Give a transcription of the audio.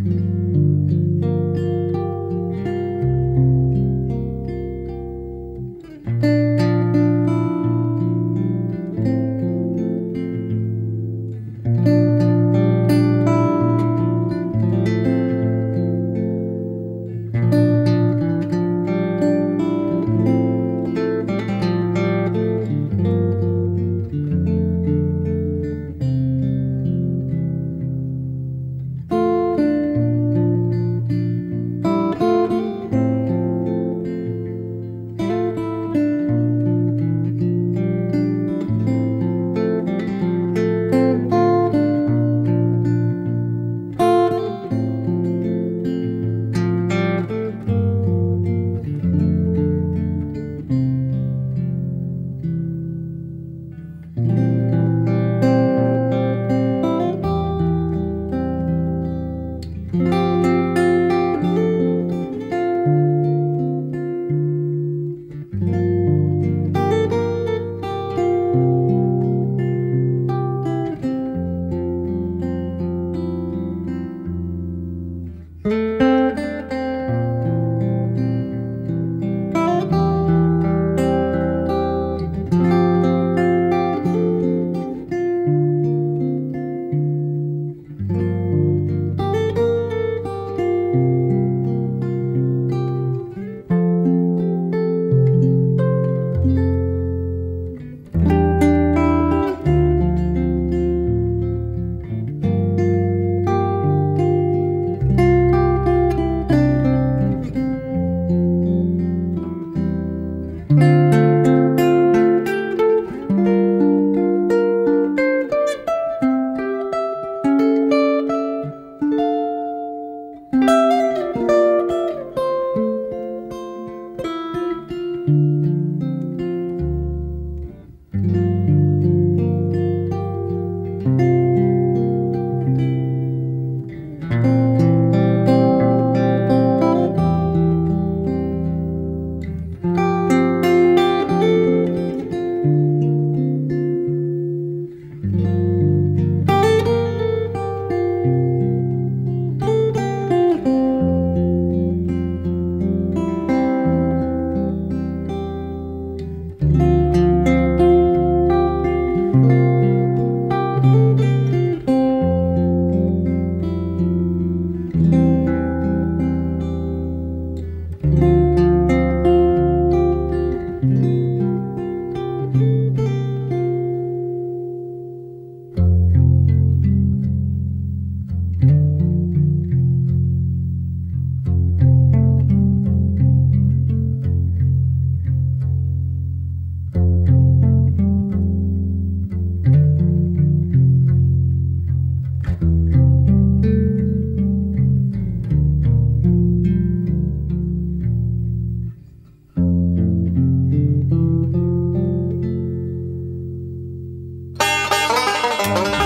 Mm-hmm. Bye.